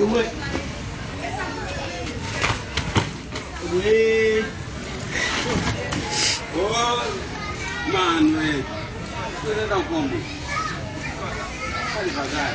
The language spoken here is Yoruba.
ewé ewé ó máa nù